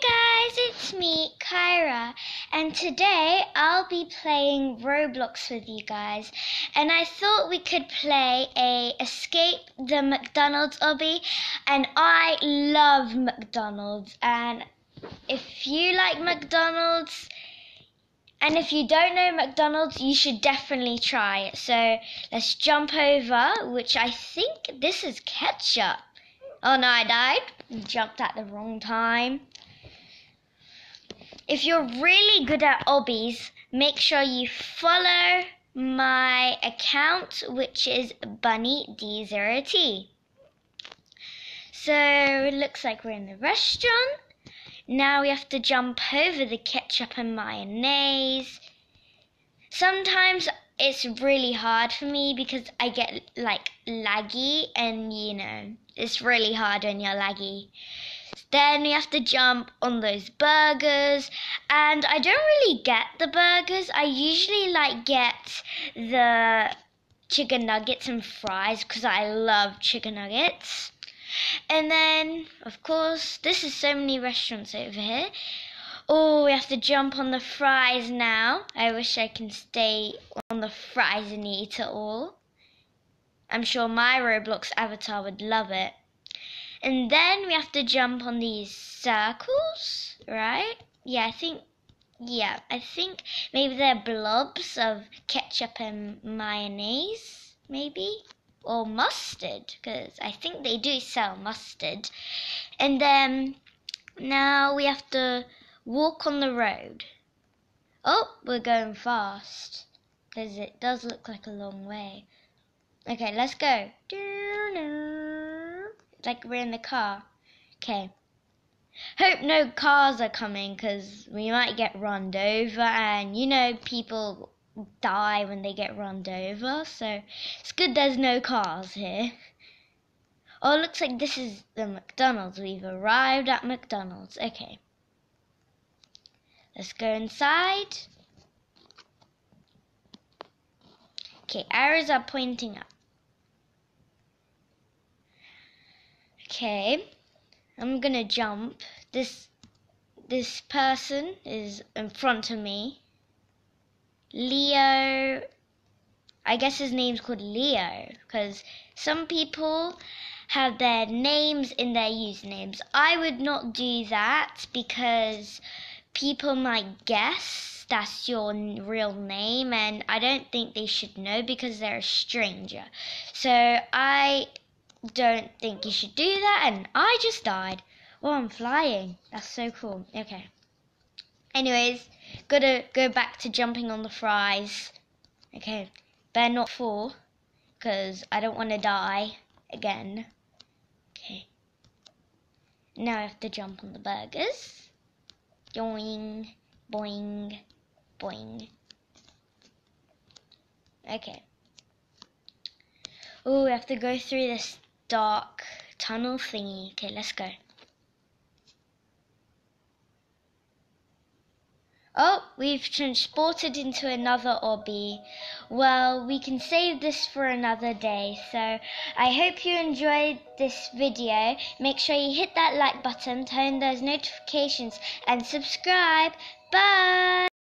guys, it's me, Kyra, and today I'll be playing Roblox with you guys. And I thought we could play a Escape the McDonald's obby, and I love McDonald's. And if you like McDonald's, and if you don't know McDonald's, you should definitely try it. So let's jump over, which I think this is ketchup. Oh no, I died. Jumped at the wrong time. If you're really good at obbies, make sure you follow my account, which is Bunny D0T. So it looks like we're in the restaurant. Now we have to jump over the ketchup and mayonnaise. Sometimes it's really hard for me because I get like laggy and you know, it's really hard when you're laggy. Then we have to jump on those burgers and I don't really get the burgers. I usually like get the chicken nuggets and fries because I love chicken nuggets. And then, of course, this is so many restaurants over here. Oh, we have to jump on the fries now. I wish I can stay on the fries and eat it all. I'm sure my Roblox avatar would love it. And then we have to jump on these circles, right? Yeah, I think, yeah, I think maybe they're blobs of ketchup and mayonnaise, maybe? Or mustard, because I think they do sell mustard. And then now we have to walk on the road. Oh, we're going fast because it does look like a long way. Okay, let's go. Like we're in the car. Okay. Hope no cars are coming because we might get run over and you know people die when they get run over so it's good there's no cars here. Oh, it looks like this is the McDonald's. We've arrived at McDonald's. Okay. Let's go inside. Okay, arrows are pointing up. Okay, I'm gonna jump. This this person is in front of me. Leo, I guess his name's called Leo because some people have their names in their usernames. I would not do that because people might guess that's your real name and I don't think they should know because they're a stranger. So I don't think you should do that and I just died. Oh, I'm flying. That's so cool. Okay. Anyways, gotta go back to jumping on the fries. Okay, better not fall because I don't want to die again. Okay. Now I have to jump on the burgers. Boing, boing, boing. Okay. Oh, we have to go through this dark tunnel thingy. Okay, let's go. Oh, we've transported into another obby. Well, we can save this for another day. So I hope you enjoyed this video. Make sure you hit that like button, turn those notifications and subscribe. Bye!